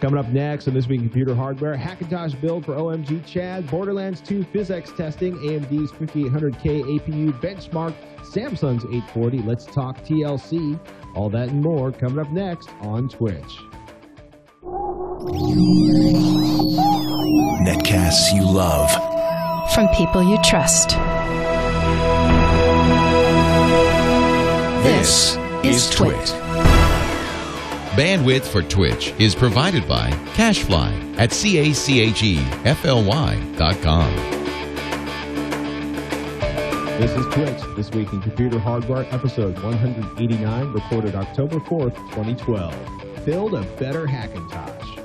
Coming up next on This Week in Computer Hardware, Hackintosh build for OMG Chad, Borderlands 2 PhysX testing, AMD's 5800K APU benchmark, Samsung's 840. Let's talk TLC. All that and more coming up next on TWiCH. Netcasts you love. From people you trust. This is TWiT. Bandwidth for TWiCH is provided by Cachefly at C-A-C-H-E-F-L-Y dot com. This is TWiCH, This Week in Computer Hardware, episode 189, recorded October 4th, 2012. Build a better Hackintosh.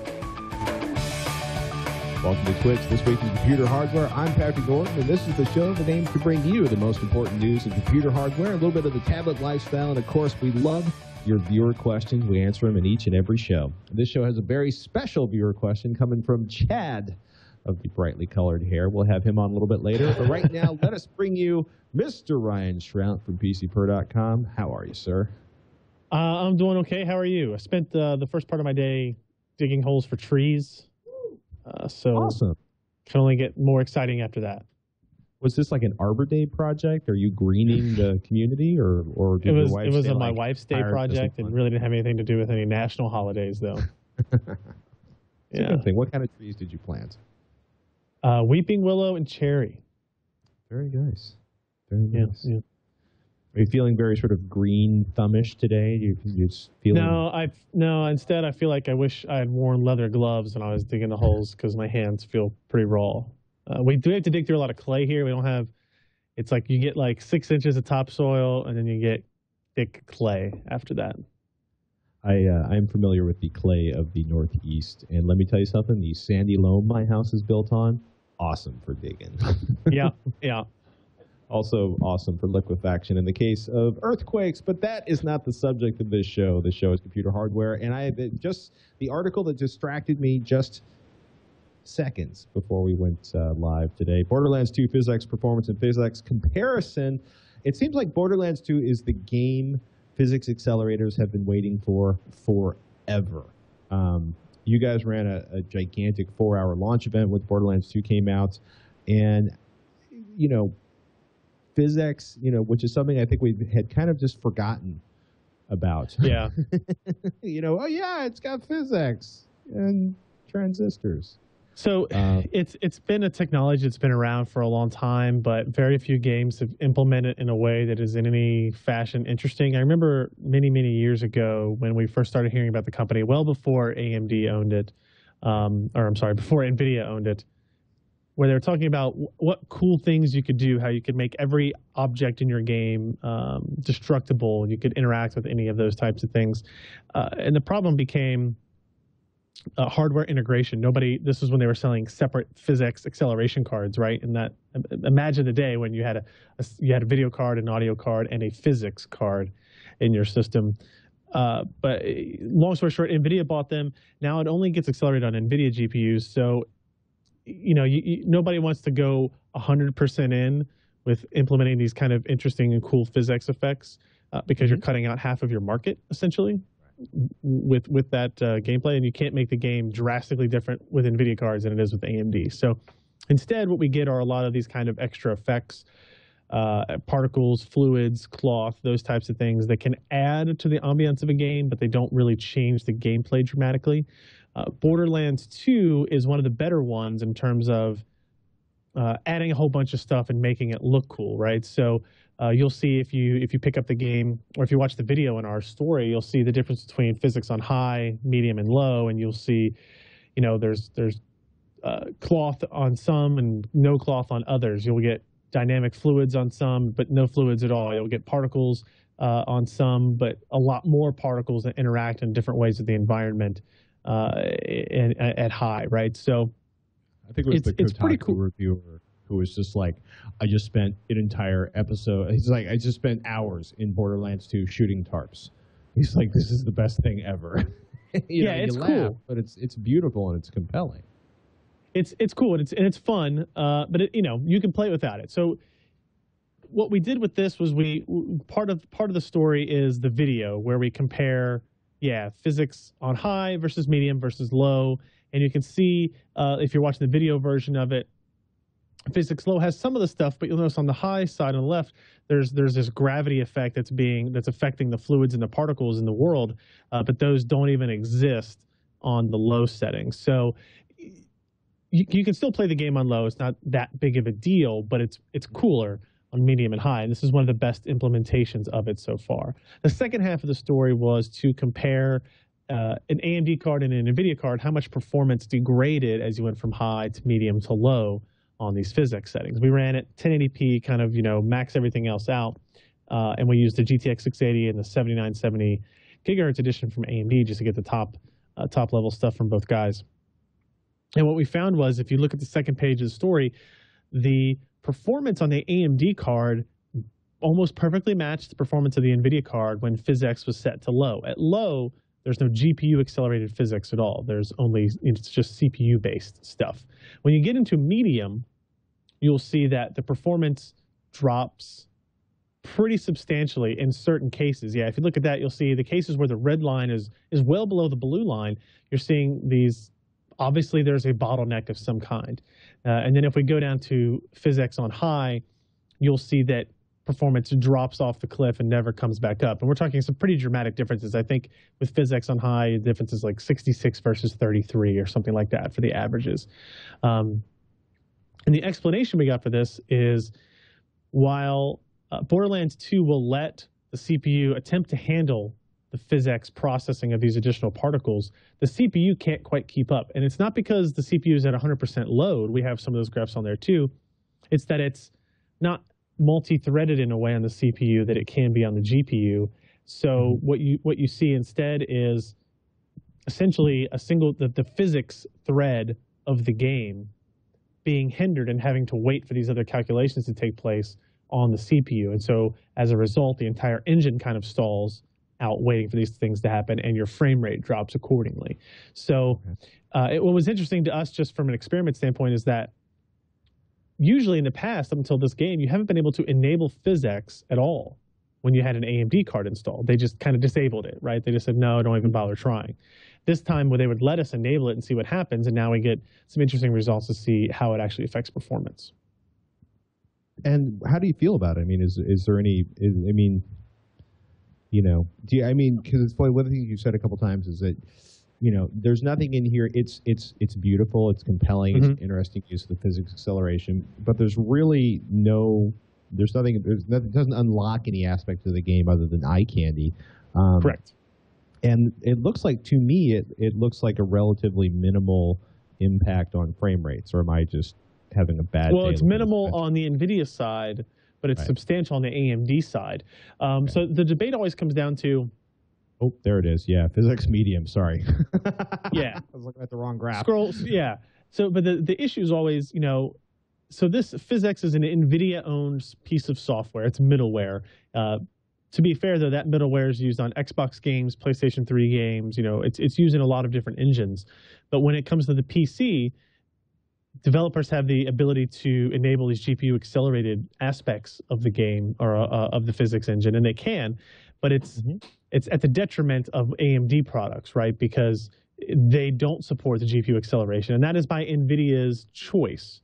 Welcome to TWiCH, This Week in Computer Hardware. I'm Patrick Norton, and this is the show that aims to bring you the most important news in computer hardware, a little bit of the tablet lifestyle, and of course, we love your viewer questions. We answer them in each and every show. This show has a very special viewer question coming from Chad of the brightly colored hair. We'll have him on a little bit later. But right now, let us bring you Mr. Ryan Shrout from PCPer.com. How are you, sir? Uh, I'm doing okay. How are you? I spent uh, the first part of my day digging holes for trees. Uh, so Awesome. can only get more exciting after that. Was this like an Arbor Day project? Are you greening the community, or or did It was your wife it was say, a my like, wife's day project. It really didn't have anything to do with any national holidays, though. Yeah, good thing. What kind of trees did you plant? uh, weeping willow and cherry. Very nice. Very nice. yeah. Are you feeling very sort of green thumbish today? You you just feeling No, I no. Instead, I feel like I wish I had worn leather gloves when I was digging the holes because my hands feel pretty raw. Uh, we do have to dig through a lot of clay here. We don't have. It's like you get like six inches of topsoil, and then you get thick clay after that. I uh, I'm familiar with the clay of the Northeast, and let me tell you something: the sandy loam my house is built on, awesome for digging. Yeah, yeah. also awesome for liquefaction in the case of earthquakes. But that is not the subject of this show. The show is computer hardware, and I just the article that distracted me just seconds before we went uh, live today. Borderlands 2 PhysX performance and PhysX comparison. It seems like Borderlands 2 is the game physics accelerators have been waiting for forever. Um, you guys ran a, a gigantic four-hour launch event when Borderlands 2 came out, and you know, physics, you know, which is something I think we had kind of just forgotten about. Yeah. you know, oh yeah, it's got physics and transistors. So Uh, it's it's been a technology that's been around for a long time, but very few games have implemented it in a way that is in any fashion interesting. I remember many many years ago when we first started hearing about the company, well before AMD owned it, um, or I'm sorry, before Nvidia owned it, where they were talking about wh- what cool things you could do, how you could make every object in your game um, destructible, and you could interact with any of those types of things. Uh, and the problem became uh, hardware integration. Nobody. This is when they were selling separate physics acceleration cards, right? And that imagine the day when you had a, a you had a video card, an audio card, and a physics card in your system. Uh, but uh, long story short, Nvidia bought them. Now it only gets accelerated on Nvidia GPUs. So you know, you, you, nobody wants to go 100% in with implementing these kind of interesting and cool physics effects uh, because you're cutting out half of your market essentially with with that uh, gameplay, and you can't make the game drastically different with NVIDIA cards than it is with AMD. So instead, what we get are a lot of these kind of extra effects. Uh, particles, fluids, cloth, those types of things that can add to the ambiance of a game, but they don't really change the gameplay dramatically. Uh, Borderlands 2 is one of the better ones in terms of uh, adding a whole bunch of stuff and making it look cool, right? So uh, you'll see if you if you pick up the game or if you watch the video in our story, you'll see the difference between physics on high, medium, and low, and you'll see, you know, there's there's uh, cloth on some and no cloth on others. You'll get dynamic fluids on some, but no fluids at all. You'll get particles uh, on some, but a lot more particles that interact in different ways with the environment uh, and, at high, right? So I think it was It's- the pretty Kotaku cool. reviewer who was just like, I just spent an entire episode. He's like, I just spent hours in Borderlands 2 shooting tarps. He's like, this is the best thing ever. You Yeah, know, it's you cool. but it's it's beautiful and it's compelling. it's it's cool and it's and it's fun, uh, but it, you know you can play without it. So what we did with this was we part of part of the story is the video where we compare yeah, physics on high versus medium versus low. And you can see uh, if you're watching the video version of it, physics low has some of the stuff, but you'll notice on the high side on the left, there's there's this gravity effect that's being that's affecting the fluids and the particles in the world, uh, but those don't even exist on the low settings. So you, you can still play the game on low. It's not that big of a deal, but it's it's cooler on medium and high. And this is one of the best implementations of it so far. The second half of the story was to compare uh, an AMD card and an NVIDIA card, how much performance degraded as you went from high to medium to low on these physics settings. We ran it 1080p, kind of, you know, max everything else out. Uh, and we used the GTX 680 and the 7970 gigahertz edition from AMD just to get the top uh, top level stuff from both guys. And what we found was if you look at the second page of the story, the performance on the AMD card almost perfectly matched the performance of the NVIDIA card when PhysX was set to low. At low, there's no GPU accelerated physics at all. There's only, it's just CPU based stuff. When you get into medium, you'll see that the performance drops pretty substantially in certain cases. Yeah, if you look at that, you'll see the cases where the red line is is well below the blue line. You're seeing these. Obviously, there's a bottleneck of some kind. Uh, and then if we go down to physics on high, you'll see that performance drops off the cliff and never comes back up. And we're talking some pretty dramatic differences. I think with physics on high, the difference is like 66 versus 33 or something like that for the averages. Um, and the explanation we got for this is while uh, Borderlands 2 will let the CPU attempt to handle the physics processing of these additional particles, the CPU can't quite keep up. And it's not because the CPU is at 100% load. We have some of those graphs on there too. It's that it's not multi-threaded in a way on the CPU that it can be on the GPU. So mm-hmm. what you what you see instead is essentially a single the, the physics thread of the game being hindered and having to wait for these other calculations to take place on the CPU. And so as a result, the entire engine kind of stalls out waiting for these things to happen and your frame rate drops accordingly. So uh, it, what was interesting to us just from an experiment standpoint is that usually in the past, up until this game, you haven't been able to enable PhysX at all when you had an AMD card installed. They just kind of disabled it, right? They just said, no, don't even bother trying. This time, where they would let us enable it and see what happens, and now we get some interesting results to see how it actually affects performance. And how do you feel about it? I mean, is is there any? Is, I mean, you know, do you, I mean, because it's funny. One of the things you said a couple times is that you know, there's nothing in here. It's it's it's beautiful. It's compelling. Mm-hmm. It's interesting use of the physics acceleration. But there's really no. There's nothing. There's nothing. It doesn't unlock any aspect of the game other than eye candy. Um, Correct. And it looks like to me, it it looks like a relatively minimal impact on frame rates. Or am I just having a bad? Well, it's minimal on the NVIDIA side, but it's right. substantial on the AMD side. Um, okay. So the debate always comes down to Oh, there it is. Yeah, physics medium. Sorry. yeah, I was looking at the wrong graph. Scroll. Yeah. So, but the the issue is always, you know, so this PhysX is an NVIDIA-owned piece of software. It's middleware. Uh, to be fair, though, that middleware is used on Xbox games, PlayStation 3 games. You know, it's it's used in a lot of different engines. But when it comes to the PC, developers have the ability to enable these GPU accelerated aspects of the game or uh, of the physics engine, and they can. But it's mm-hmm it's at the detriment of AMD products, right? Because they don't support the GPU acceleration, and that is by NVIDIA's choice,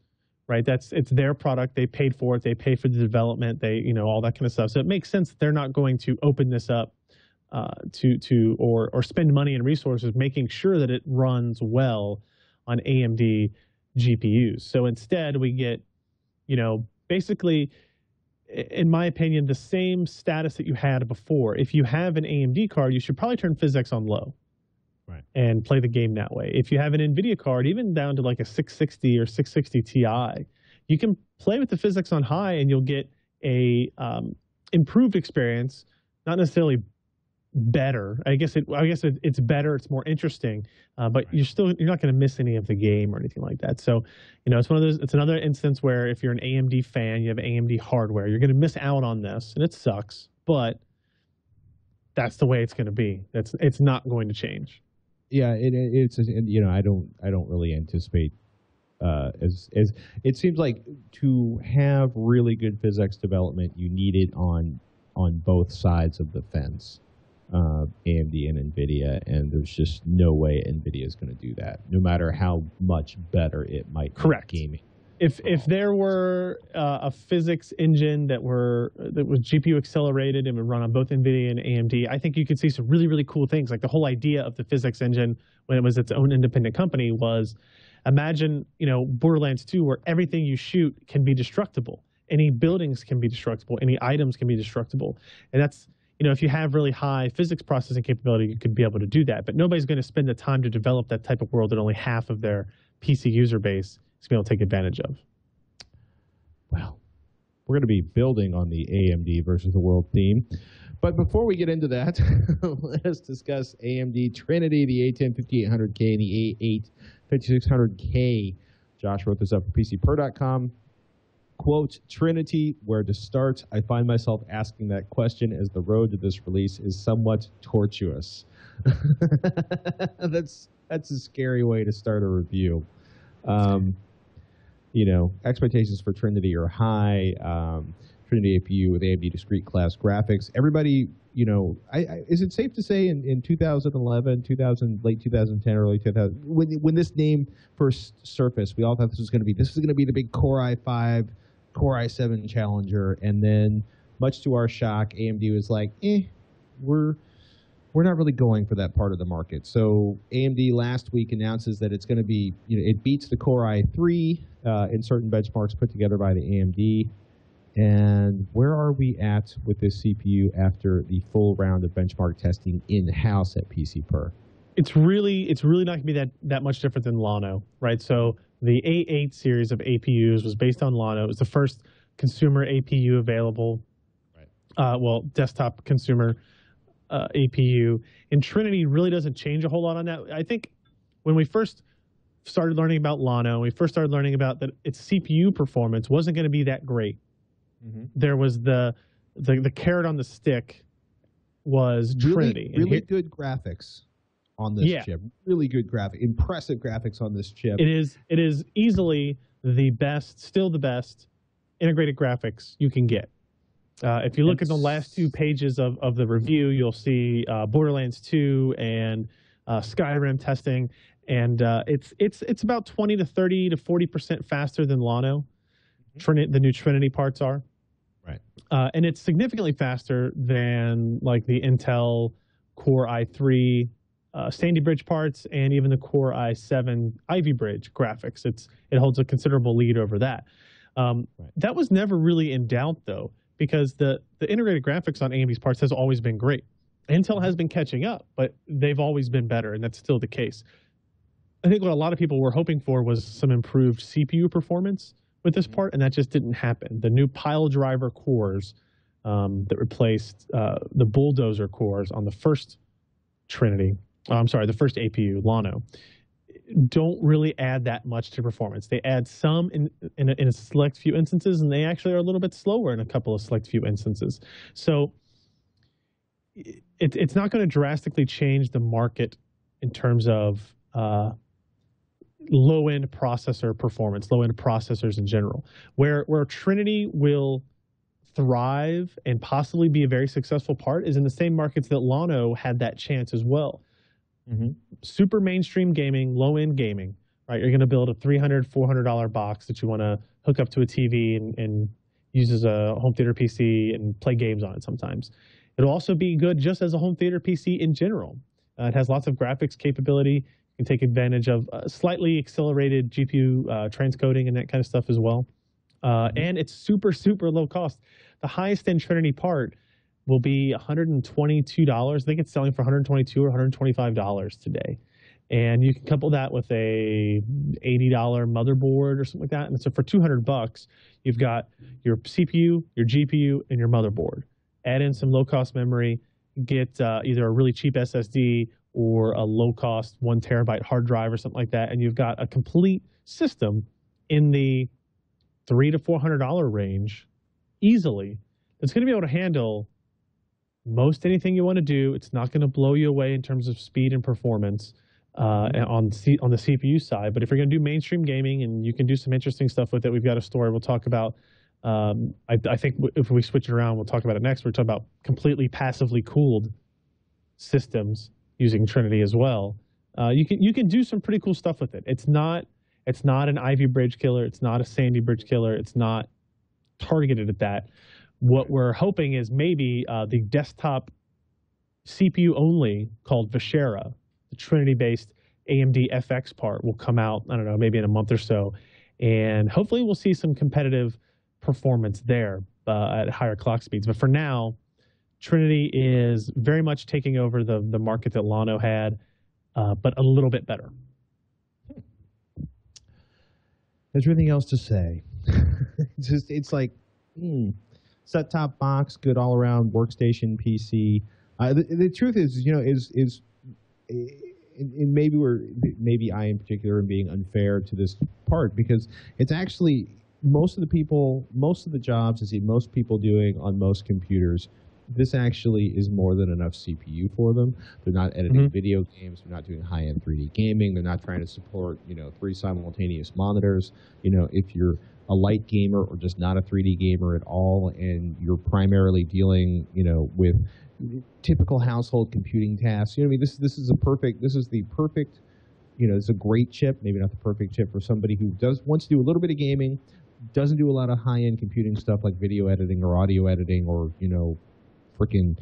right? That's it's their product. They paid for it. They pay for the development. They, you know, all that kind of stuff. So it makes sense that they're not going to open this up uh, to to or or spend money and resources making sure that it runs well on AMD GPUs. So instead, we get, you know, basically in my opinion, the same status that you had before. If you have an AMD card, you should probably turn PhysX on low. Right. And play the game that way. If you have an NVIDIA card, even down to like a 660 or 660 Ti, you can play with the physics on high and you'll get a um, improved experience, not necessarily better. I guess it. I guess it, it's better. It's more interesting, uh, but you're still you're not going to miss any of the game or anything like that. So, you know, it's one of those. It's another instance where if you're an AMD fan, you have AMD hardware, you're going to miss out on this, and it sucks. But that's the way it's going to be. That's it's not going to change. Yeah, it, it's you know I don't I don't really anticipate uh, as as it seems like to have really good physics development, you need it on on both sides of the fence uh, AMD and NVIDIA, and there's just no way NVIDIA is going to do that, no matter how much better it might Correct. gaming. If if there were uh, a physics engine that were that was GPU accelerated and would run on both NVIDIA and AMD, I think you could see some really really cool things. Like the whole idea of the physics engine when it was its own independent company was, imagine you know Borderlands 2 where everything you shoot can be destructible, any buildings can be destructible, any items can be destructible, and that's you know, if you have really high physics processing capability, you could be able to do that. But nobody's going to spend the time to develop that type of world that only half of their PC user base is going to take advantage of. Well, we're going to be building on the AMD versus the world theme. But before we get into that, let's discuss AMD Trinity, the A10 5800K and the A8 5600K. Josh wrote this up for PCPer.com. Quote, Trinity, where to start? I find myself asking that question as the road to this release is somewhat tortuous. that's that's a scary way to start a review. Um, you know, expectations for Trinity are high. Um, Trinity APU with AMD discrete class graphics. Everybody, you know, I, I, is it safe to say in, in 2011, 2000, late 2010, early 2000, when when this name first surfaced, we all thought this was going to be this is going to be the big Core i5, Core i7 challenger, and then much to our shock, AMD was like, eh, we're we're not really going for that part of the market. So AMD last week announces that it's going to be, you know, it beats the Core i3 uh, in certain benchmarks put together by the AMD. And where are we at with this CPU after the full round of benchmark testing in house at PC Per? It's really it's really not going to be that that much different than Llano, right? So the A8 series of APUs was based on Llano. It was the first consumer APU available. Right. Uh, well, desktop consumer uh, APU. And Trinity really doesn't change a whole lot on that. I think when we first started learning about Llano, we first started learning about that its CPU performance wasn't going to be that great. Mm-hmm. There was the, the the carrot on the stick was Really, Trinity. And really here- good graphics on this Yeah. chip. Really good graphic, impressive graphics on this chip. It is it is easily the best, still the best integrated graphics you can get. Uh, if you look at the last two pages of, of the review, you'll see uh, Borderlands 2 and uh, Skyrim testing, and uh, it's it's it's about 20 to 30 to 40 percent faster than Llano. Trini- the new Trinity parts are, Right. Uh, and it's significantly faster than like the Intel Core i3 uh, Sandy Bridge parts and even the Core i7 Ivy Bridge graphics. It's it holds a considerable lead over that. Um, Right. That was never really in doubt though, because the the integrated graphics on AMD's parts has always been great. Intel has been catching up, but they've always been better, and that's still the case. I think what a lot of people were hoping for was some improved CPU performance with this part, and that just didn't happen. The new Piledriver cores um, that replaced uh, the Bulldozer cores on the first Trinity, I'm sorry, the first APU, Llano, don't really add that much to performance. They add some in, in, a, in a select few instances, and they actually are a little bit slower in a couple of select few instances. So it, it's not going to drastically change the market in terms of uh, low end processor performance, low end processors in general. Where where Trinity will thrive and possibly be a very successful part is in the same markets that Llano had that chance as well. Mhm. Super mainstream gaming, low end gaming, right? You're going to build a $300, $400 box that you want to hook up to a TV and, and use as a home theater PC and play games on it sometimes. It'll also be good just as a home theater PC in general. Uh, it has lots of graphics capability. You can take advantage of uh, slightly accelerated GPU uh, transcoding and that kind of stuff as well. Uh, and it's super, super low cost. The highest end Trinity part will be $122. I think it's selling for 122 or $125 today. And you can couple that with a $80 motherboard or something like that. And so for 200 bucks, you've got your CPU, your GPU, and your motherboard. Add in some low cost memory, get uh, either a really cheap SSD or a low cost one terabyte hard drive or something like that. And you've got a complete system in the three to four hundred dollar range easily. It's going to be able to handle most anything you want to do. It's not going to blow you away in terms of speed and performance uh, on C- on the CPU side. But if you're going to do mainstream gaming and you can do some interesting stuff with it, we've got a story we'll talk about. Um, I, I think w- if we switch it around, we'll talk about it next. We're talking about completely passively cooled systems using Trinity as well, uh, you can you can do some pretty cool stuff with it. It's not it's not an Ivy Bridge killer. It's not a Sandy Bridge killer. It's not targeted at that. What we're hoping is maybe uh, the desktop CPU only called Vishera, the Trinity-based AMD FX part, will come out. I don't know, maybe in a month or so, and hopefully we'll see some competitive performance there uh, at higher clock speeds. But for now, Trinity is very much taking over the the market that Llano had, uh, but a little bit better. There's anything else to say? it's just it's like hmm, set top box, good all around workstation PC. Uh, the, the truth is, you know, is is and, maybe we're maybe I in particular am being unfair to this part because it's actually most of the people, most of the jobs I see most people doing on most computers this actually is more than enough CPU for them. They're not editing mm-hmm. video games. They're not doing high-end 3D gaming. They're not trying to support, you know, three simultaneous monitors. You know, if you're a light gamer or just not a 3D gamer at all, and you're primarily dealing, you know, with typical household computing tasks. You know, I mean, this this is a perfect. This is the perfect. You know, it's a great chip. Maybe not the perfect chip for somebody who does wants to do a little bit of gaming, doesn't do a lot of high-end computing stuff like video editing or audio editing or you know freaking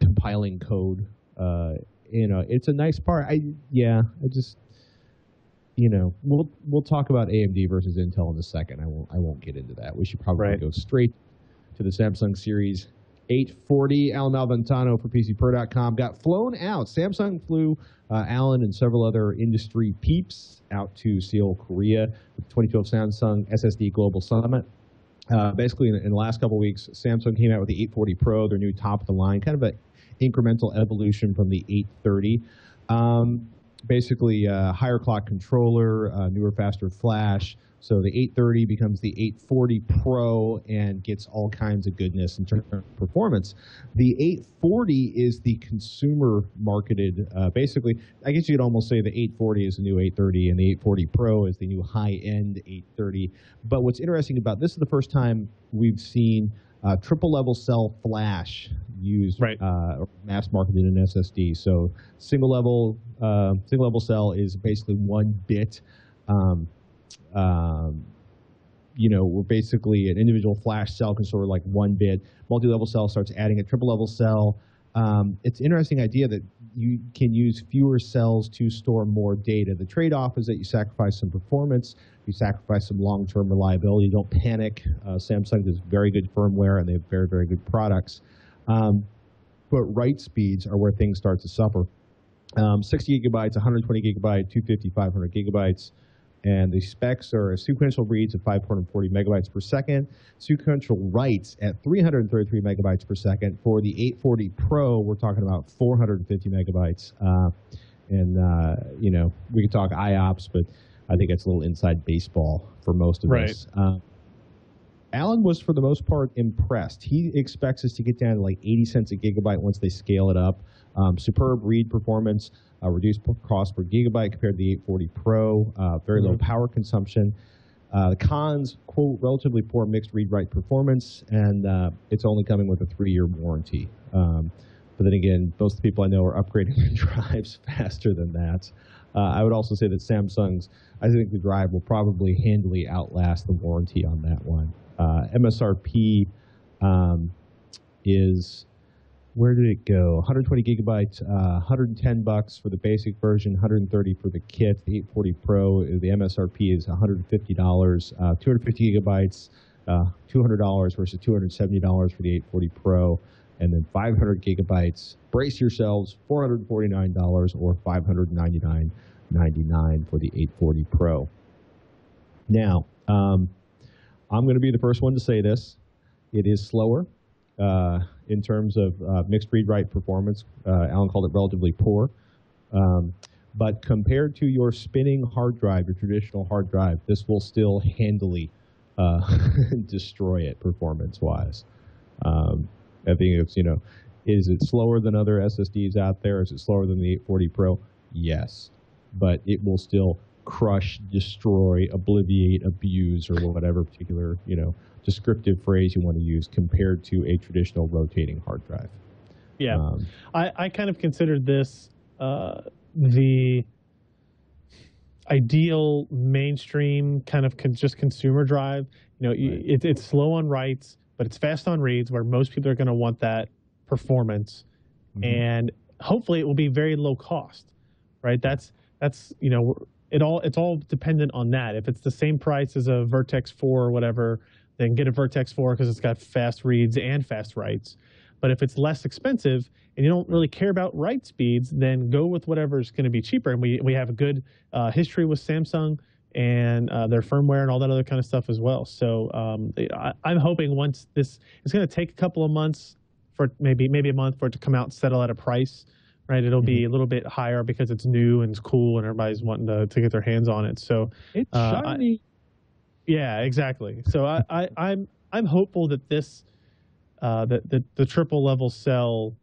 compiling code. Uh, you know, it's a nice part. I yeah, I just you know, we'll we'll talk about AMD versus Intel in a second. I won't I won't get into that. We should probably right. go straight to the Samsung Series 840. Alan Malventano for PCPer.com got flown out. Samsung flew uh, Alan and several other industry peeps out to Seoul, Korea, with the 2012 Samsung SSD Global Summit. Uh, basically, in, in, the last couple weeks, Samsung came out with the 840 Pro, their new top of the line, kind of an incremental evolution from the 830. Um, basically, uh, higher clock controller, newer, faster flash, so the 830 becomes the 840 Pro and gets all kinds of goodness in terms of performance. The 840 is the consumer marketed, uh, basically, I guess you could almost say the 840 is the new 830 and the 840 Pro is the new high end 830. But what's interesting about this is the first time we've seen uh, triple level cell flash used right. uh, mass marketed in SSD. So single level uh, single level cell is basically one bit. Um, um, you know, we're basically an individual flash cell can store like one bit. Multi-level cell starts adding a triple-level cell. Um, it's an interesting idea that you can use fewer cells to store more data. The trade-off is that you sacrifice some performance, you sacrifice some long-term reliability. Don't panic. Uh, Samsung does very good firmware, and they have very, very good products. Um, but write speeds are where things start to suffer. Um, 60 gigabytes, 120 gigabytes, 250, 500 gigabytes and the specs are sequential reads of 540 megabytes per second, sequential writes at 333 megabytes per second. For the 840 Pro, we're talking about 450 megabytes. Uh, and, uh, you know, we could talk IOPS, but I think it's a little inside baseball for most of right. us. Uh, Alan was, for the most part, impressed. He expects us to get down to like 80 cents a gigabyte once they scale it up. Um, superb read performance uh, reduced cost per gigabyte compared to the 840 Pro, uh, very mm-hmm. low power consumption. Uh, the cons, quote, relatively poor mixed read-write performance, and uh, it's only coming with a three-year warranty. Um, but then again, most of the people I know are upgrading their drives faster than that. Uh, I would also say that Samsung's, I think the drive will probably handily outlast the warranty on that one. Uh, MSRP um, is where did it go? 120 gigabytes, uh, 110 bucks for the basic version, 130 for the kit. The 840 Pro, the MSRP is 150 dollars. Uh, 250 gigabytes, uh, 200 dollars versus 270 dollars for the 840 Pro, and then 500 gigabytes. Brace yourselves, 449 dollars or 599.99 for the 840 Pro. Now, um, I'm going to be the first one to say this. It is slower. Uh, in terms of uh, mixed read write performance. Uh, Alan called it relatively poor. Um, but compared to your spinning hard drive, your traditional hard drive, this will still handily uh, destroy it performance-wise. Um, I think it's, you know, is it slower than other SSDs out there? Is it slower than the 840 Pro? Yes. But it will still crush, destroy, obliviate, abuse, or whatever particular, you know, descriptive phrase you want to use compared to a traditional rotating hard drive. Yeah. Um, I, I kind of considered this uh, the ideal mainstream kind of con- just consumer drive. You know, Right. it, it's slow on writes, but it's fast on reads, where most people are going to want that performance, Mhm. and hopefully it will be very low cost. Right? That's that's you know it all it's all dependent on that. If it's the same price as a Vertex four or whatever, then get a Vertex four because it's got fast reads and fast writes. But if it's less expensive and you don't really care about write speeds, then go with whatever is going to be cheaper. And we, we have a good uh, history with Samsung and uh, their firmware and all that other kind of stuff as well. So um, I, I'm hoping once this, it's going to take a couple of months for maybe maybe a month for it to come out and settle at a price. Right, it'll be a little bit higher because it's new and it's cool, and everybody's wanting to, to get their hands on it. So it's uh, I- shiny. yeah, exactly. So I, I, I'm I'm hopeful that this uh, that the, the triple level cell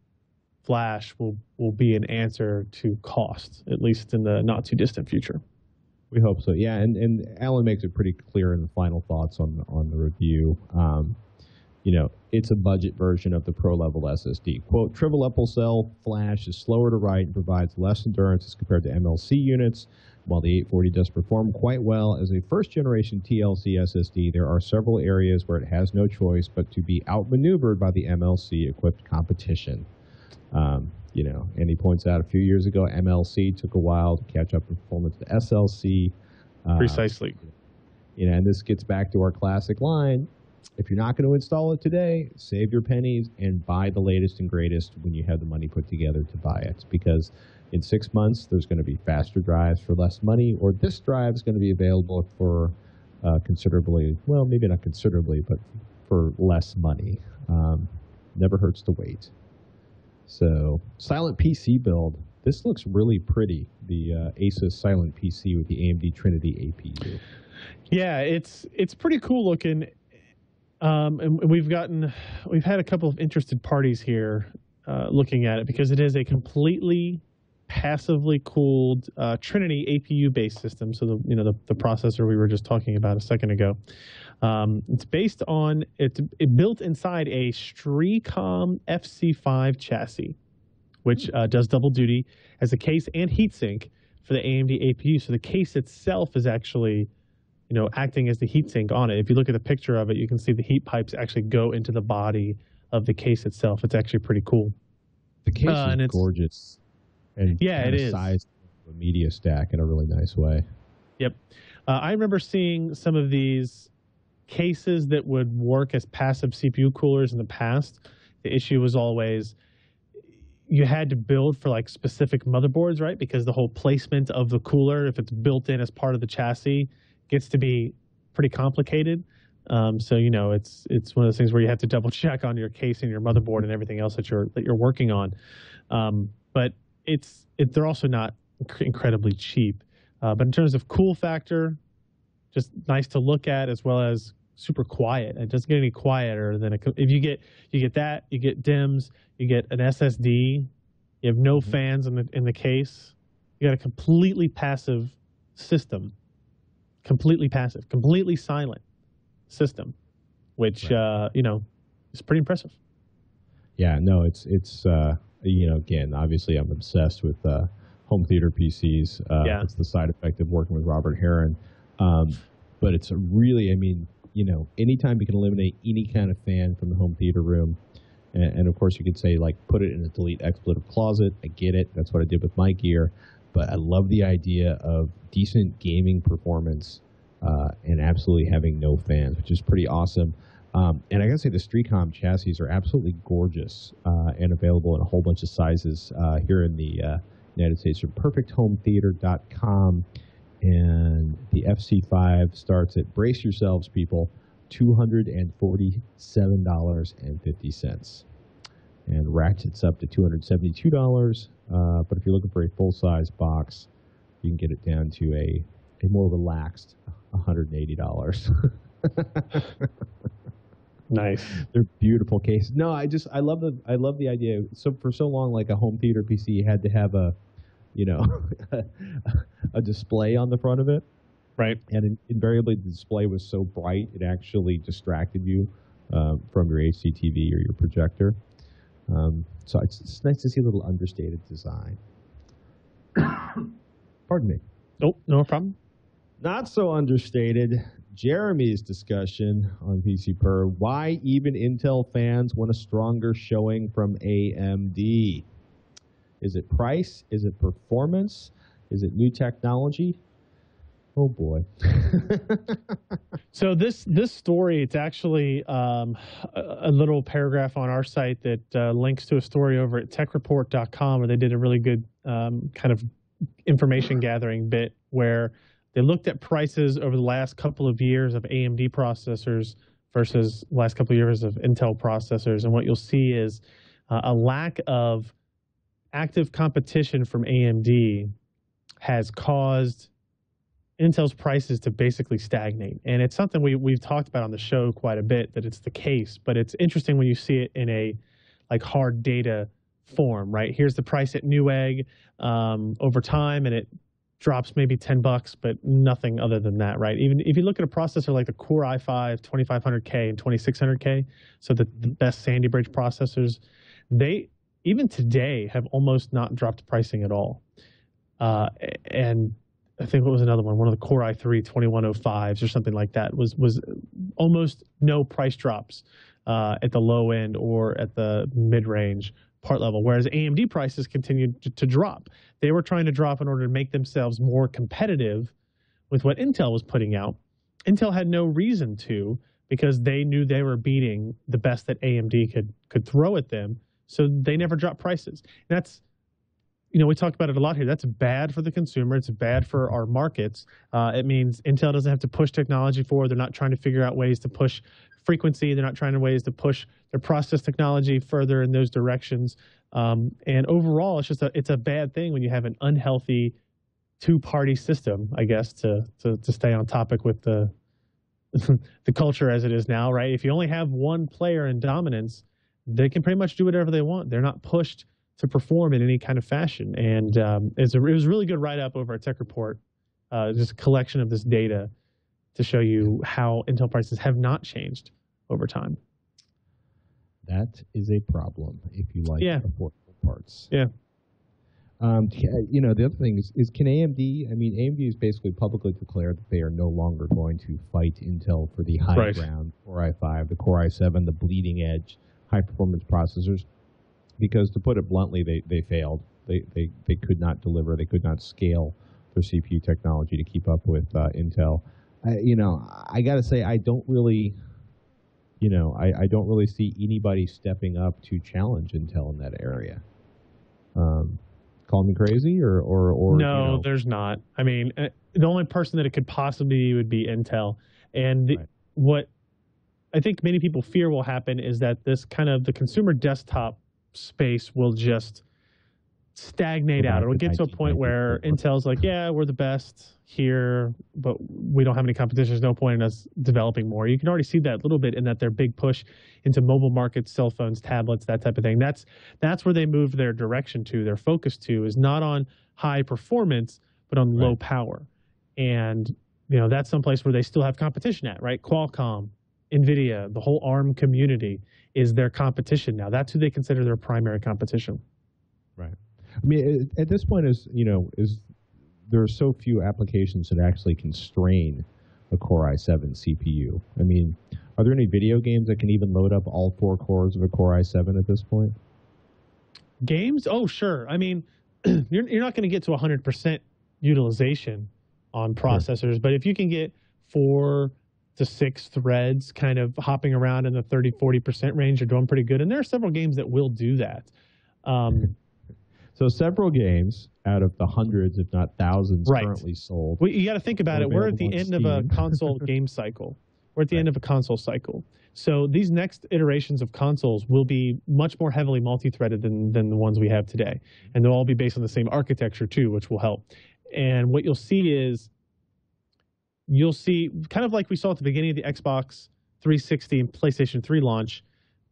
flash will will be an answer to cost, at least in the not too distant future. We hope so. Yeah, and, and Alan makes it pretty clear in the final thoughts on on the review. Um, you know, it's a budget version of the pro level SSD. Quote, triple level cell flash is slower to write and provides less endurance as compared to MLC units. While the 840 does perform quite well as a first generation TLC SSD, there are several areas where it has no choice but to be outmaneuvered by the MLC equipped competition. Um, you know, and he points out a few years ago, MLC took a while to catch up in performance to SLC. Uh, Precisely. you know, and this gets back to our classic line. If you're not going to install it today, save your pennies and buy the latest and greatest when you have the money put together to buy it. Because in six months, there's going to be faster drives for less money, or this drive is going to be available for uh, considerably, well, maybe not considerably, but for less money. Um, never hurts to wait. So, Silent PC build. This looks really pretty. The uh, Asus Silent PC with the AMD Trinity APU. Yeah, it's it's pretty cool looking. Um, and we've gotten we've had a couple of interested parties here uh, looking at it because it is a completely passively cooled uh, Trinity APU based system. So the you know the, the processor we were just talking about a second ago. Um, it's based on it's it built inside a Streacom FC5 chassis, which uh, does double duty as a case and heatsink for the AMD APU. So the case itself is actually you know, acting as the heatsink on it. If you look at the picture of it, you can see the heat pipes actually go into the body of the case itself. It's actually pretty cool. The case Uh, and is it's- gorgeous. And Yeah, kinda it is. Sized of a media stack in a really nice way. Yep. Uh, I remember seeing some of these cases that would work as passive CPU coolers in the past. The issue was always you had to build for like specific motherboards, right? Because the whole placement of the cooler, if it's built in as part of the chassis, gets to be pretty complicated. Um, so you know, it's it's one of those things where you have to double check on your case and your motherboard and everything else that you're that you're working on. Um, but it's it, they're also not inc- incredibly cheap. Uh, but in terms of cool factor, just nice to look at as well as super quiet. It doesn't get any quieter than a, if you get you get that you get DIMMs, you get an SSD, you have no Mhm. fans in the in the case. You got a completely passive system, completely passive, completely silent system, which Right. uh, you know is pretty impressive. Yeah, no, it's it's uh, you know again, obviously I'm obsessed with uh, home theater PCs. Uh, Yeah. It's the side effect of working with Robert Heron, um, but it's a really, I mean, you know, anytime you can eliminate any kind of fan from the home theater room, and, and of course you could say like put it in a delete expletive closet. I get it. That's what I did with my gear, but I love the idea of decent gaming performance uh, and absolutely having no fans, which is pretty awesome. Um, and I gotta say, the Streacom chassis are absolutely gorgeous uh, and available in a whole bunch of sizes uh, here in the uh, United States from perfecthometheater.com. And the FC5 starts at, brace yourselves, people, $247.50. And ratchets up to $272. Uh, but if you're looking for a full size box, you can get it down to a, a more relaxed $180. Nice. They're beautiful cases. No, I just I love the I love the idea. So for so long, like a home theater PC had to have a, you know, a display on the front of it, Right. and in, invariably the display was so bright it actually distracted you um, from your HDTV or your projector. Um, so it's, it's nice to see a little understated design. Pardon me. Oh, no problem. Not so understated. Jeremy's discussion on PC Per. Why even Intel fans want a stronger showing from AMD? Is it price? Is it performance? Is it new technology? Oh boy. so this this story, it's actually um, a, a, little paragraph on our site that uh, links to a story over at TechReport.com, where they did a really good um, kind of information gathering bit where they looked at prices over the last couple of years of AMD processors versus last couple of years of Intel processors, and what you'll see is uh, a lack of active competition from AMD has caused Intel's prices to basically stagnate. And it's something we, we've talked about on the show quite a bit that it's the case, but it's interesting when you see it in a like hard data form, right? Here's the price at Newegg um, over time, and it drops maybe 10 bucks, but nothing other than that, right? Even if you look at a processor like the Core i5 2500K and 2600K, so the, the best Sandy Bridge processors, they even today have almost not dropped pricing at all. Uh, and I think what was another one, one of the Core i3 2105s or something like that was was almost no price drops uh, at the low end or at the mid range part level, whereas AMD prices continued to, to, drop. They were trying to drop in order to make themselves more competitive with what Intel was putting out. Intel had no reason to because they knew they were beating the best that AMD could could throw at them, so they never dropped prices. And that's you know, we talked about it a lot here. That's bad for the consumer. It's bad for our markets. Uh, it means Intel doesn't have to push technology forward. They're not trying to figure out ways to push frequency. They're not trying to ways to push their process technology further in those directions. Um, and overall, it's just a it's a bad thing when you have an unhealthy two-party system. I guess to to to stay on topic with the the culture as it is now, right? If you only have one player in dominance, they can pretty much do whatever they want. They're not pushed to perform in any kind of fashion. And um, it's a, it was a really good write up over at Tech Report, uh, just a collection of this data to show you how Intel prices have not changed over time. That is a problem if you like yeah. affordable parts. Yeah. Um, you know, the other thing is, is can AMD, I mean, AMD has basically publicly declared that they are no longer going to fight Intel for the high right. ground, Core i5, the Core i7, the bleeding edge, high performance processors because to put it bluntly, they, they failed. They, they, they could not deliver. They could not scale their CPU technology to keep up with uh, Intel. I, you know, I got to say, I don't really, you know, I, I don't really see anybody stepping up to challenge Intel in that area. Um, call me crazy, or or or no, you know. there's not. I mean, uh, the only person that it could possibly be would be Intel, and right. what I think many people fear will happen is that this kind of the consumer desktop space will just stagnate out. It'll get to a point where Intel's like, yeah, we're the best here, but we don't have any competition. There's no point in us developing more. You can already see that a little bit in that their big push into mobile markets, cell phones, tablets, that type of thing. That's that's where they move their direction to, their focus to is not on high performance, but on right. low power. And you know, that's someplace where they still have competition at, right? Qualcomm, Nvidia, the whole ARM community is their competition now. That's who they consider their primary competition. Right. I mean, at this point, is you know, is there are so few applications that actually constrain a Core i7 CPU. I mean, are there any video games that can even load up all four cores of a Core i7 at this point? Games? Oh, sure. I mean, you're you're not going to get to 100% utilization on processors, sure. but if you can get four to six threads kind of hopping around in the 30 40% range. Are doing pretty good. And there are several games that will do that. Um, so several games out of the hundreds if not thousands right. currently sold well, you got to think about it. we're at the end Steam. of a console game cycle. We're at the right. end of a console cycle. So these next iterations of consoles will be much more heavily multi-threaded than, than the ones we have today. And they'll all be based on the same architecture too which will help. And what you'll see is you'll see kind of like we saw at the beginning of the Xbox 360 and PlayStation 3 launch,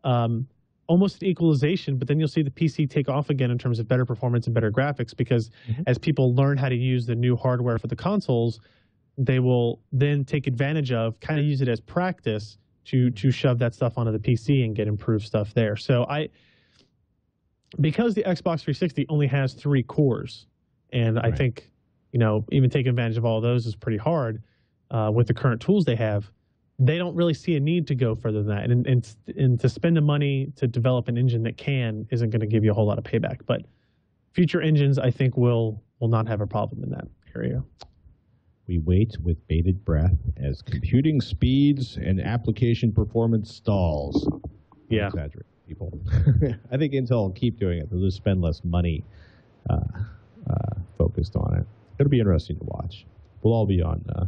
um, almost an equalization, but then you'll see the PC take off again in terms of better performance and better graphics because mm-hmm. as people learn how to use the new hardware for the consoles, they will then take advantage of, kind of use it as practice to to shove that stuff onto the PC and get improved stuff there. So I because the Xbox 360 only has three cores, and I think you know even taking advantage of all those is pretty hard uh, with the current tools they have. They don't really see a need to go further than that, and and, and to spend the money to develop an engine that can isn't going to give you a whole lot of payback. But future engines, I think, will will not have a problem in that area. We wait with bated breath as computing speeds and application performance stalls. Yeah. Exaggerate, people. I think Intel will keep doing it. They'll just spend less money uh, uh, focused on it. It'll be interesting to watch. We'll all be on. Uh,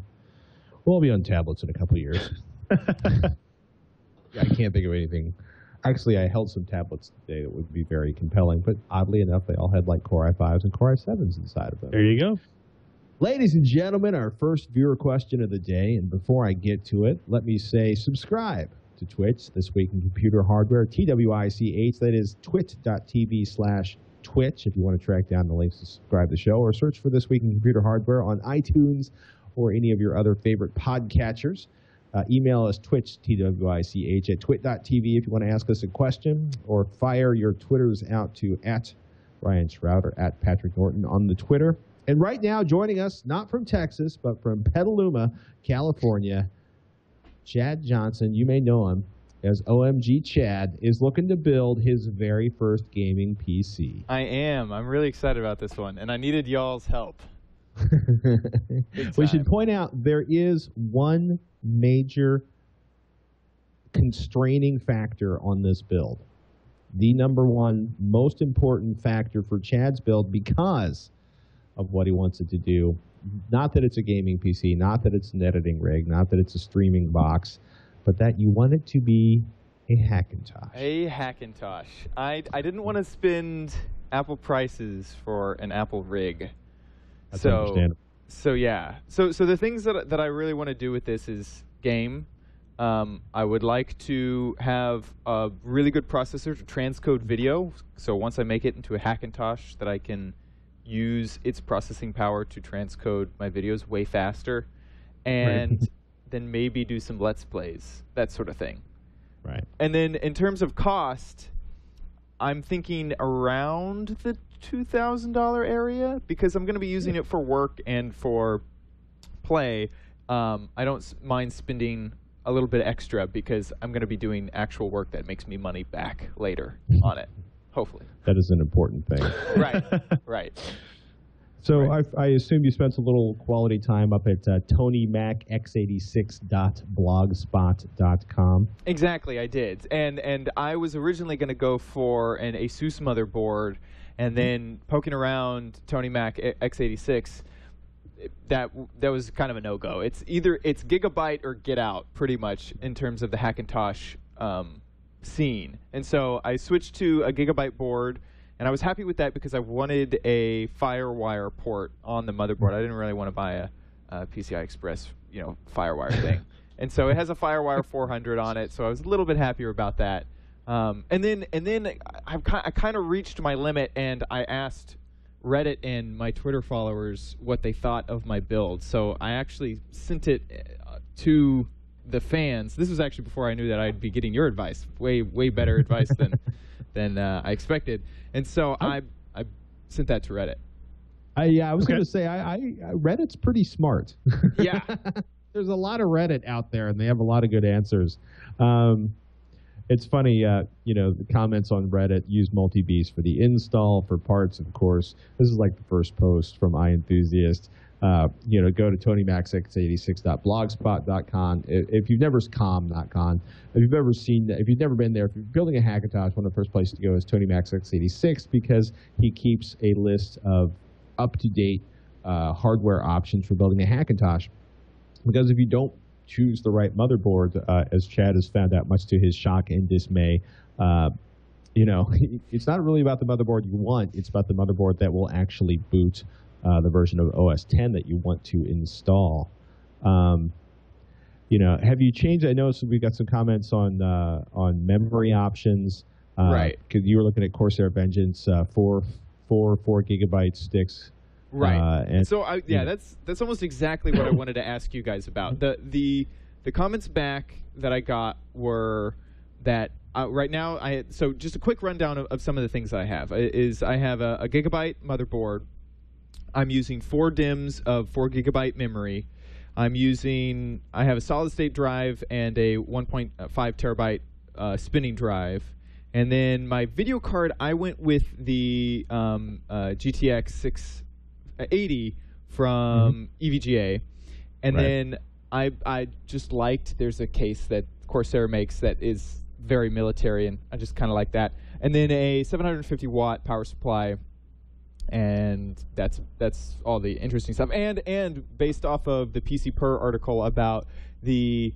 we'll be on tablets in a couple of years. I can't think of anything. Actually, I held some tablets today that would be very compelling, but oddly enough, they all had like Core i5s and Core i7s inside of them. There you go. Ladies and gentlemen, our first viewer question of the day. And before I get to it, let me say subscribe to TWiCH, This Week in Computer Hardware, TWICH. That is twit.tv slash TWiCH if you want to track down the links to subscribe to the show, or search for This Week in Computer Hardware on iTunes or any of your other favorite podcatchers. Uh, email us twitch, T-W-I-C-H, at twit.tv if you want to ask us a question, or fire your Twitters out to at Ryan Shrout or at Patrick Norton on the Twitter. And right now, joining us, not from Texas, but from Petaluma, California, Chad Johnson. You may know him as OMG Chad, is looking to build his very first gaming PC. I am. I'm really excited about this one, and I needed y'all's help. we should point out there is one major constraining factor on this build. The number one most important factor for Chad's build because of what he wants it to do. Not that it's a gaming PC, not that it's an editing rig, not that it's a streaming box, but that you want it to be a Hackintosh. A Hackintosh. I I didn't want to spend Apple prices for an Apple rig. That's so understandable. so yeah. So so the things that that I really want to do with this is game. Um, I would like to have a really good processor to transcode video. So once I make it into a Hackintosh, that I can use its processing power to transcode my videos way faster, and then maybe do some let's plays, that sort of thing. Right. And then in terms of cost, I'm thinking around the two thousand dollar area because I'm going to be using it for work and for play. Um, I don't mind spending a little bit extra because I'm going to be doing actual work that makes me money back later on it. Hopefully. That is an important thing. Right. right. So Right. I, I assume you spent a little quality time up at uh, TonyMac x86.blogspot.com. Exactly, I did, and and I was originally going to go for an ASUS motherboard, and then poking around Tony Mac x86, that that was kind of a no go. It's either it's Gigabyte or get out, pretty much in terms of the Hackintosh um, scene, and so I switched to a Gigabyte board. And I was happy with that because I wanted a FireWire port on the motherboard. I didn't really want to buy a, a PCI Express, you know, FireWire thing. And so it has a FireWire 400 on it, so I was a little bit happier about that. Um, and then and then I, I've ki- I kind of reached my limit, and I asked Reddit and my Twitter followers what they thought of my build. So I actually sent it uh, to the fans. This was actually before I knew that I'd be getting your advice, way way better advice than than uh, I expected. And so I I sent that to Reddit. I, yeah, I was Okay. going to say, I, I Reddit's pretty smart. Yeah. There's a lot of Reddit out there, and they have a lot of good answers. Um, it's funny, uh, you know, the comments on Reddit use MultiBeast for the install, for parts, of course. This is like the first post from iEnthusiast. Uh, you know, go to tonymacx86.blogspot.com. If you've never com, not con. If you've ever seen, if you've never been there, if you're building a Hackintosh, one of the first places to go is tonymaxx86 because he keeps a list of up-to-date uh, hardware options for building a Hackintosh. Because if you don't choose the right motherboard, uh, as Chad has found out, much to his shock and dismay, uh, you know, it's not really about the motherboard you want. It's about the motherboard that will actually boot uh, the version of OS 10 that you want to install. Um, you know, have you changed? I noticed we got some comments on uh, on memory options. Uh, Right. Because you were looking at Corsair Vengeance, uh, four, four, four gigabyte sticks. Right. Uh, and so I, yeah, yeah. that's that's almost exactly what I wanted to ask you guys about. The the the comments back that I got were that uh, right now, I so just a quick rundown of, of some of the things I have is I have a, a gigabyte motherboard. I'm using four DIMMs of four gigabyte memory. I'm using I have a solid state drive and a 1.5 terabyte uh, spinning drive. And then my video card, I went with the um, uh, GTX 680 from EVGA, and Right. then I I just liked. There's a case that Corsair makes that is very military, and I just kind of like that. And then a 750 watt power supply, and that's that's all the interesting stuff. And and based off of the PCPer article about the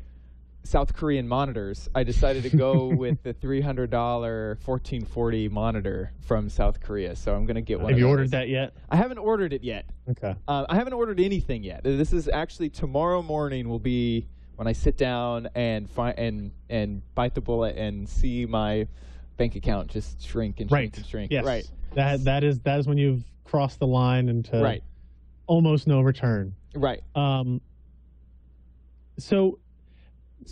South Korean monitors, I decided to go with the $300 1440 monitor from South Korea. So I'm gonna get one. Have you those. ordered that yet? I haven't ordered it yet. Okay. Uh, I haven't ordered anything yet. This is actually tomorrow morning will be when I sit down and find and and bite the bullet and see my bank account just shrink and shrink Right. and shrink. Yes. Right. That that is that is when you've crossed the line into Right. almost no return. Right. Um, so,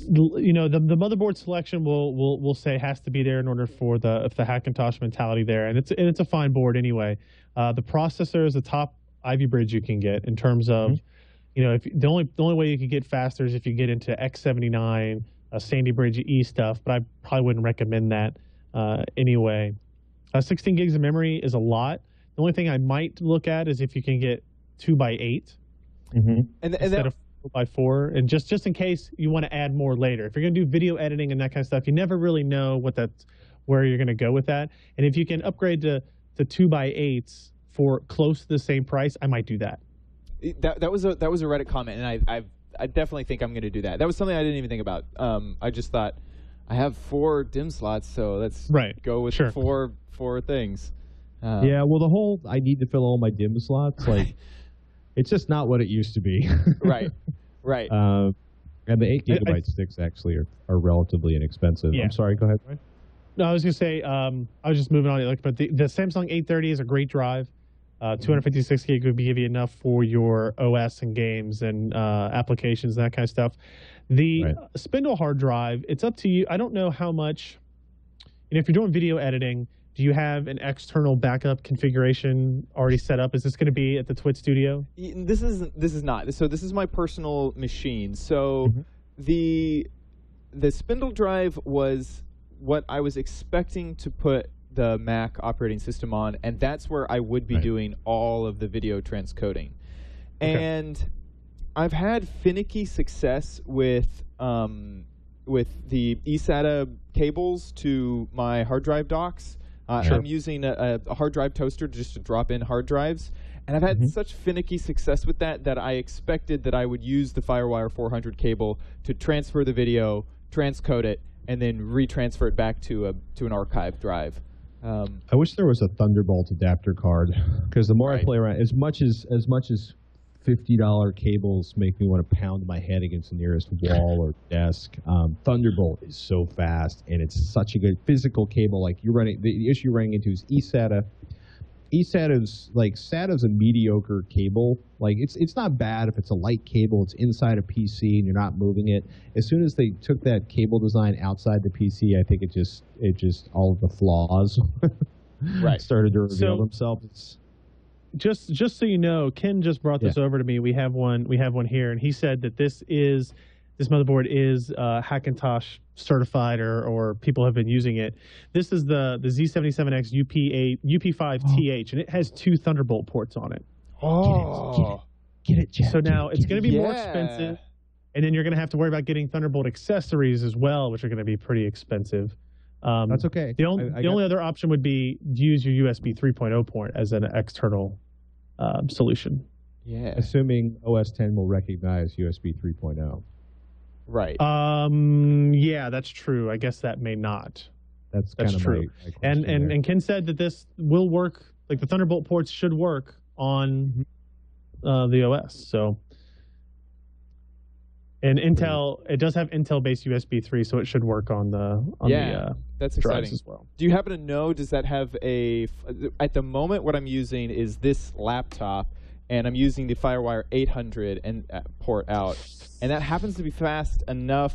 you know, the, the motherboard selection will will will say has to be there in order for the if the Hackintosh mentality there, and it's and it's a fine board anyway. Uh, the processor is the top Ivy Bridge you can get in terms of, you know, if the only the only way you could get faster is if you get into X79, uh, Sandy Bridge E stuff, but I probably wouldn't recommend that uh, anyway. Uh, 16 gigs of memory is a lot. The only thing I might look at is if you can get two by eight Mm-hmm. And, and instead that, of four by four, and just just in case you want to add more later. If you're going to do video editing and that kind of stuff, you never really know what that's where you're going to go with that. And if you can upgrade to to two by eights for close to the same price, I might do that. that that was a that was a Reddit comment, and I I I definitely think I'm going to do that. That was something I didn't even think about. Um, I just thought I have four dim slots, so let's Right. go with Sure. four four things. Um, Yeah, well, the whole I need to fill all my dim slots, like, it's just not what it used to be. Right. Right. Um, and the eight I- I- gigabyte sticks actually are, are relatively inexpensive. Yeah. I'm sorry. Go ahead. No, I was going to say um, I was just moving on. Like, but the, the Samsung 830 is a great drive. Uh, 256 gig would be give you enough for your OS and games and uh, applications and that kind of stuff. The Right. spindle hard drive, it's up to you. I don't know how much. You know, if you're doing video editing, do you have an external backup configuration already set up? Is this going to be at the Twit Studio? This is this is not so this is my personal machine so Mm-hmm. the the spindle drive was what i was expecting to put the mac operating system on and that's where i would be Right. doing all of the video transcoding Okay. and i've had finicky success with um, with the eSATA cables to my hard drive docks uh, Sure. i'm using a, a hard drive toaster just to drop in hard drives and I've had Mhm. such finicky success with that that I expected that I would use the FireWire 400 cable to transfer the video, transcode it, and then retransfer it back to a to an archive drive. Um, I wish there was a Thunderbolt adapter card because the more I play around, as much as as much as fifty dollar cables make me want to pound my head against the nearest wall or desk, um, Thunderbolt is so fast and it's such a good physical cable. Like you're running, the, issue you're running into is E eSATA. eSATA's like SATA's a mediocre cable. Like it's it's not bad if it's a light cable. It's inside a PC and you're not moving it. As soon as they took that cable design outside the PC, I think it just it just all of the flaws Right. started to reveal So- themselves. It's- just just so you know, Ken just brought this over to me. We have one we have one here, and he said that this is this motherboard is uh, Hackintosh certified, or or people have been using it. This is the the Z77X UP8 UP5TH, and it has two Thunderbolt ports on it. oh, Get it, get it, Jeff. So now it's going to be more expensive, and then you're going to have to worry about getting Thunderbolt accessories as well, which are going to be pretty expensive. Um, That's okay. The only I- I the got- only other option would be use your USB 3.0 port as an external um, solution. yeah, assuming OS 10 will recognize USB 3.0. right. Um, yeah, that's true. I guess that may not. That's That's kind of true. my, my And and there. and Ken said that this will work. Like the Thunderbolt ports should work on uh, the OS. So, and Intel, it does have Intel-based USB 3, so it should work on the on Yeah, the uh, That's exciting. as well. Do you happen to know? Does that have a? At the moment, what I'm using is this laptop, and I'm using the FireWire 800 and uh, port out, and that happens to be fast enough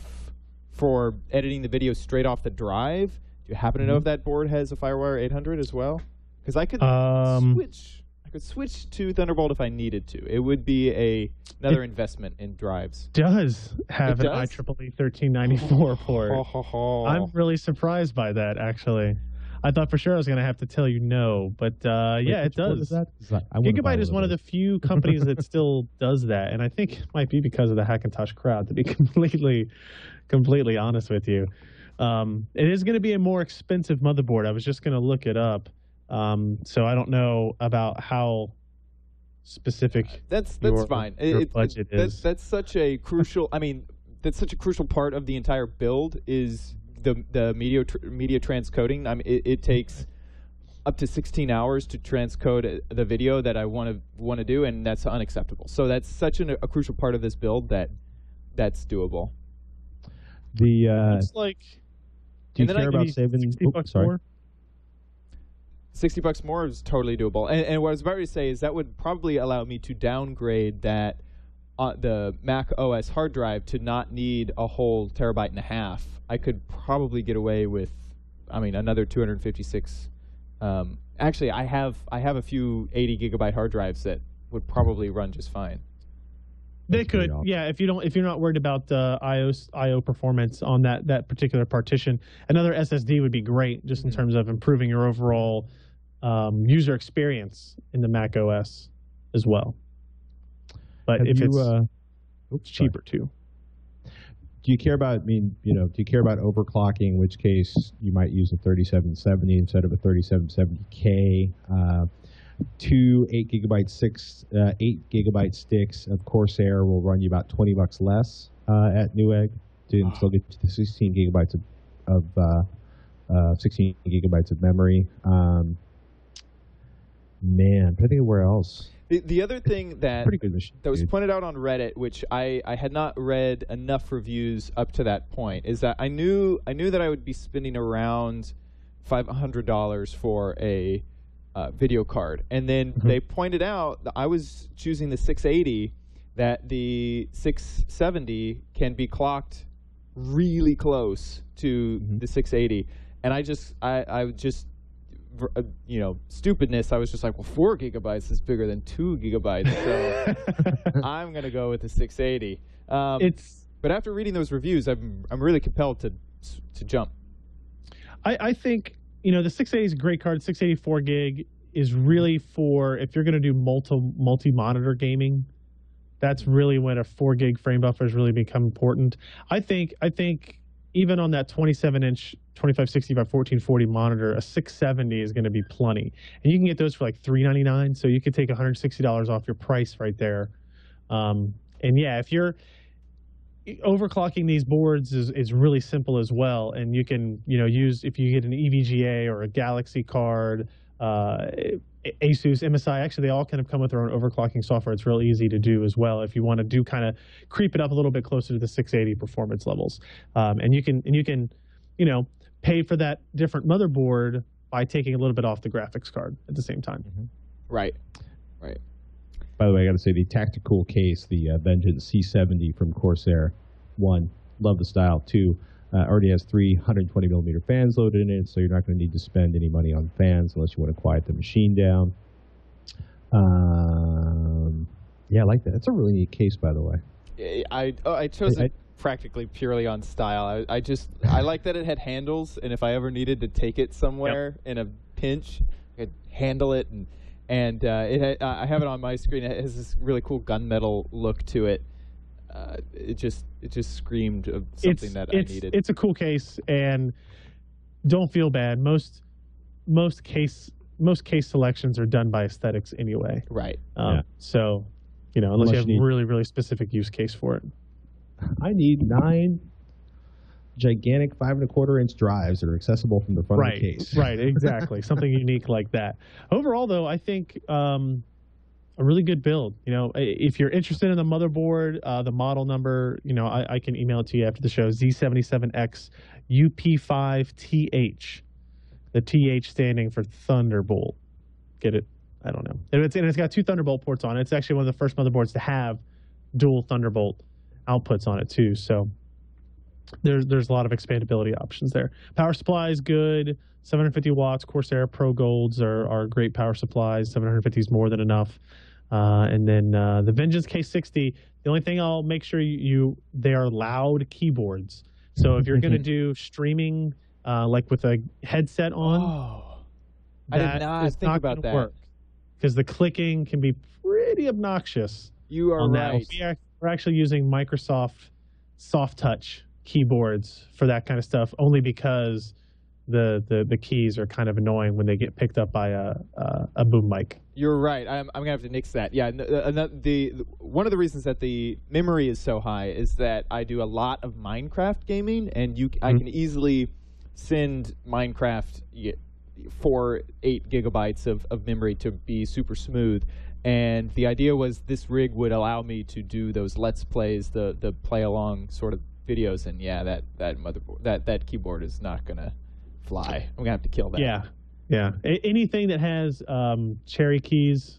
for editing the video straight off the drive. Do you happen to know Mm-hmm. if that board has a FireWire 800 as well? Because I could Um, switch. I could switch to Thunderbolt if I needed to. It would be a another investment in drives. Does have It an does? IEEE 1394 port. Ho, ho, ho. I'm really surprised by that, actually. I thought for sure I was going to have to tell you no, but uh, yeah, it does. Is that? Is that I Gigabyte is one of the few companies that still does that, and I think it might be because of the Hackintosh crowd. To be completely, completely honest with you, um, it is going to be a more expensive motherboard. I was just going to look it up, um, so I don't know about how specific. That's that's your- fine. your It- it- budget that's, is. that's such a crucial. I mean, that's such a crucial part of the entire build is the the media tr- media transcoding. I mean, it, it takes up to 16 hours to transcode the video that I want to want to do, and that's unacceptable. So that's such an, a crucial part of this build that that's doable. The uh, Looks like do you and then I care about saving? 60 oh, bucks sorry. more. 60 bucks more is totally doable. And, and what I was about to say is that would probably allow me to downgrade that uh, the Mac OS hard drive to not need a whole terabyte and a half. I could probably get away with, I mean, another 256. Um, actually, I have I have a few 80 gigabyte hard drives that would probably run just fine. They That's could, awesome. yeah. If you don't, if you're not worried about uh, IO IO performance on that that particular partition, another SSD would be great, just in Mhm. terms of improving your overall um, user experience in the Mac OS as well. But Have if you, it's uh, oops, sorry. cheaper too, do you care about? I mean, you know, do you care about overclocking? In which case, you might use a 3770 instead of a 3770K. Uh, two eight gigabyte six uh, eight gigabyte sticks of Corsair will run you about 20 bucks less uh, at Newegg to still get to the 16 gigabytes of, of uh, uh, 16 gigabytes of memory. Um, man, trying to think where else. The, the other thing that machine. that was dude. pointed out on Reddit, which I, I had not read enough reviews up to that point, is that I knew I knew that I would be spending around five hundred dollars for a uh, video card, and then Mhm. they pointed out that I was choosing the 680, that the 670 can be clocked really close to Mhm. the 680, and I just I I just you know stupidness. I was just like, well, four gigabytes is bigger than two gigabytes, so. I'm gonna go with the 680. Um, it's but after reading those reviews, I'm I'm really compelled to to jump. I, I think you know the 680 is a great card. 684 gig is really for if you're going to do multi multi monitor gaming. That's really when a four gig frame buffer has really become important. I think I think even on that 27 inch 2560 by 1440 monitor, a 670 is going to be plenty, and you can get those for like 399. So you could take 160 dollars off your price right there. Um, and yeah, if you're overclocking these boards is, is really simple as well and you can you know use if you get an evga or a galaxy card uh, asus msi actually they all kind of come with their own overclocking software it's real easy to do as well if you want to do kind of creep it up a little bit closer to the 680 performance levels um, and you can and you can you know pay for that different motherboard by taking a little bit off the graphics card at the same time Right. Right. By the way, I got to say the tactical case, the uh, Vengeance C70 from Corsair, one, love the style. Two, uh, already has three 120 millimeter fans loaded in it, so you're not going to need to spend any money on fans unless you want to quiet the machine down. Um, yeah, I like that. That's a really neat case, by the way. I I, oh, I chose I- it practically purely on style. I, I just I like that it had handles, and if I ever needed to take it somewhere in a pinch, I could handle it. And and uh, it had, I have it on my screen. It has this really cool gunmetal look to it. Uh, it just it just screamed of something it's, that it's, I needed. It's a cool case, and don't feel bad. Most most case most case selections are done by aesthetics anyway. right. Um, Yeah. So, you know, unless, Unless you have you really really specific use case for it. I need nine gigantic five and a quarter inch drives that are accessible from the front right. of the case. right. Exactly. Something unique like that. Overall, though, I think um, a really good build. You know, if you're interested in the motherboard, uh, the model number, you know, I, I can email it to you after the show. Z77X UP5TH. The TH standing for Thunderbolt. Get it? I don't know. And it's, and it's got two Thunderbolt ports on it. It's actually one of the first motherboards to have dual Thunderbolt outputs on it too. So there's there's a lot of expandability options there. Power supply is good. 750 watts Corsair Pro Golds are, are great power supplies. 750 is more than enough. Uh, and then uh, the Vengeance K60. The only thing I'll make sure you, you they are loud keyboards. So if you're going to do streaming, uh, like with a headset on, Oh, I did not think not about gonna that. work because the clicking can be pretty obnoxious you are on that. Right. We are, actually using Microsoft soft touch keyboards for that kind of stuff, only because the the, the keys are kind of annoying when they get picked up by a a, a boom mic. You're right. I'm, I'm gonna have to nix that. Yeah, uh, the, the one of the reasons that the memory is so high is that I do a lot of Minecraft gaming, and you c- I can easily send Minecraft four eight gigabytes of, of memory to be super smooth. And the idea was this rig would allow me to do those let's plays, the the play along sort of videos. And yeah, that that motherboard, that that keyboard is not gonna fly. I'm gonna have to kill that. Yeah, yeah. A- anything that has um, cherry keys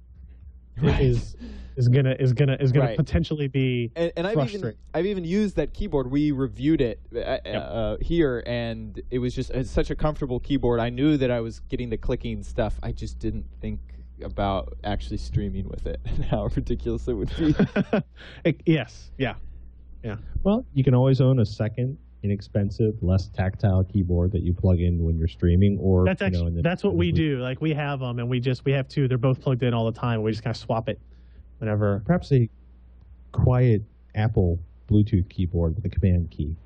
Right. is is gonna is gonna is gonna Right. potentially be and, and I've even. I've even used that keyboard. We reviewed it uh, uh, here, and it was just such a comfortable keyboard. I knew that I was getting the clicking stuff. I just didn't think about actually streaming with it and how ridiculous it would be. It- yes, yeah. Yeah. Well, you can always own a second, inexpensive, less tactile keyboard that you plug in when you're streaming, or That's you know, actually the- that's what in we do. Like we have them, and we just we have two. They're both plugged in all the time. We just kind of swap it whenever. Perhaps a quiet Apple Bluetooth keyboard with a command key,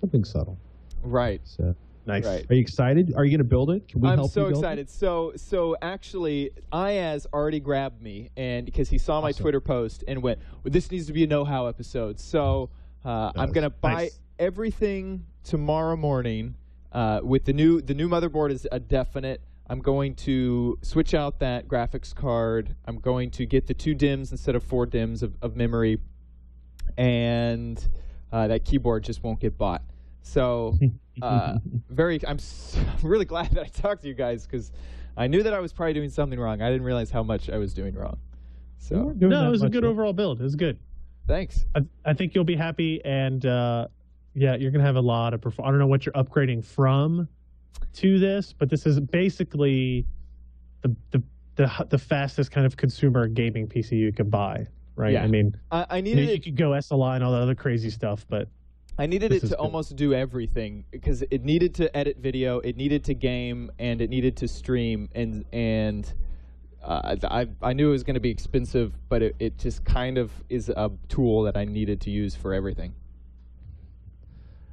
something subtle. right. So, Nice. Right. are you excited? Are you going to build it? Can we I'm help so you build excited. So so actually, Iyaz already grabbed me, and because he saw my Awesome. Twitter post and went, well, "This needs to be a know-how episode." So uh, I'm gonna buy Nice. everything tomorrow morning. Uh, with the new the new motherboard is a definite. I'm going to switch out that graphics card. I'm going to get the two DIMMs instead of four DIMMs of, of memory, and uh, that keyboard just won't get bought. So uh, very I'm s- really glad that I talked to you guys because I knew that I was probably doing something wrong. I didn't realize how much I was doing wrong. So doing No, it was a good wrong. overall build. It was good. thanks. I, I think you'll be happy, and uh, yeah, you're gonna have a lot of. Perform- I don't know what you're upgrading from to this, but this is basically the the the, the fastest kind of consumer gaming PC you could buy. Right. Yeah. I mean, I, I you, needed you could go SLI and all that other crazy stuff, but I needed this it is to good. almost do everything because it needed to edit video, it needed to game, and it needed to stream. And and uh, I I knew it was going to be expensive, but it, it just kind of is a tool that I needed to use for everything.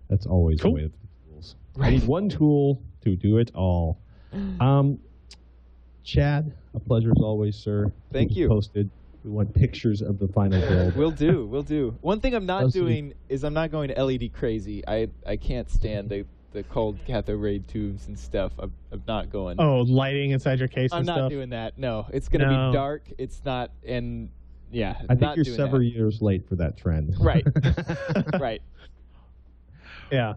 That's always Cool. the way with the tools. I need one tool to do it all. Um, Chad, a pleasure as always, sir. Thank Keep you. Posted. We want pictures of the final build. we'll do, We'll do. One thing I'm not Those would be- doing is I'm not going to LED crazy. I I can't stand the the cold cathode ray tubes and stuff. I'm, I'm not going. oh, lighting inside your case I'm and not stuff. doing that. No, it's gonna No. be dark. It's not, and yeah, I think you're several that. years late for that trend. Right. right. yeah.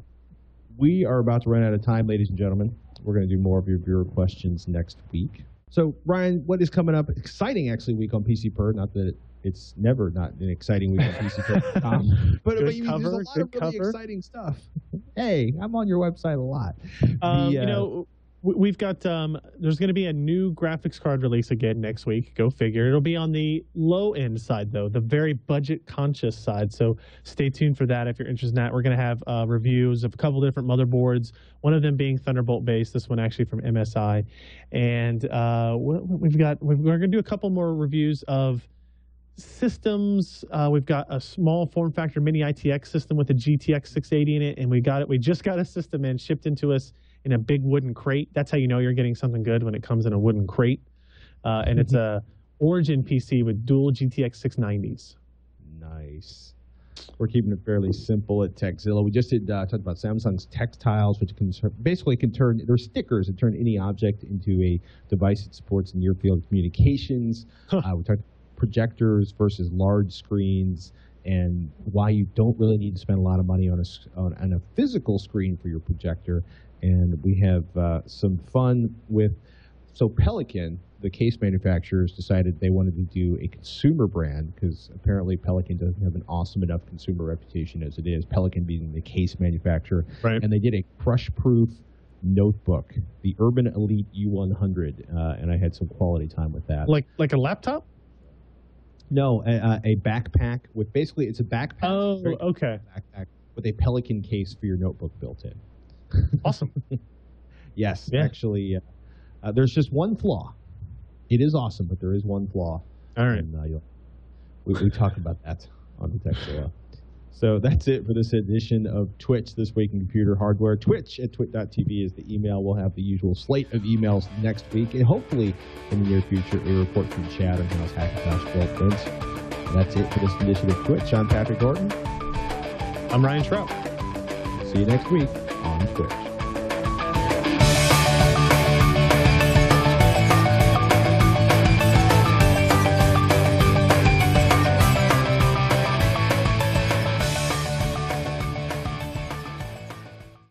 we are about to run out of time, ladies and gentlemen. We're going to do more of your viewer questions next week. So, Ryan, what is coming up? Exciting, actually, week on PCPer. Not that it's never not an exciting week on PCPer.com. but Good but you, there's a lot of really cover. exciting stuff. Hey, I'm on your website a lot. Um, The, you uh, know, w- we've got um, there's going to be a new graphics card release again next week. Go figure. It'll be on the low end side though, the very budget conscious side. So stay tuned for that if you're interested in that. We're going to have uh, reviews of a couple different motherboards. One of them being Thunderbolt based. This one actually from MSI, and uh, we've got we're going to do a couple more reviews of systems. Uh, we've got a small form factor mini ITX system with a GTX 680 in it, and we got it. We just got a system in shipped into us in a big wooden crate. That's how you know you're getting something good when it comes in a wooden crate. Uh, and it's a Origin PC with dual GTX 690s. Nice. We're keeping it fairly simple at Tekzilla. We just did uh, talked about Samsung's TecTiles, which can basically can turn they're stickers that turn any object into a device that supports near field communications. Huh. Uh, we talked projectors versus large screens and why you don't really need to spend a lot of money on a on, on a physical screen for your projector. And we have uh, some fun with so Pelican the case manufacturers decided they wanted to do a consumer brand because apparently Pelican doesn't have an awesome enough consumer reputation as it is. Pelican being the case manufacturer, Right. and they did a crush-proof notebook, the Urban Elite U100, uh, and I had some quality time with that. Like like a laptop? no, a, a- a backpack with basically it's a backpack. Oh, okay. backpack with a Pelican case for your notebook built in. Awesome. Yes, Yeah. actually, uh, uh, there's just one flaw. It is awesome, but there is one flaw. All right. And, uh, we, we talk about that on the Tech Show. So that's it for this edition of TWiCH This Week in Computer Hardware. Twitch at twit.tv is the email. We'll have the usual slate of emails next week, and hopefully in the near future, a report from Chad on how's Hackintosh built things. That's it for this edition of TWiCH. I'm Patrick Norton. I'm Ryan Shrout. See you next week on TWiCH.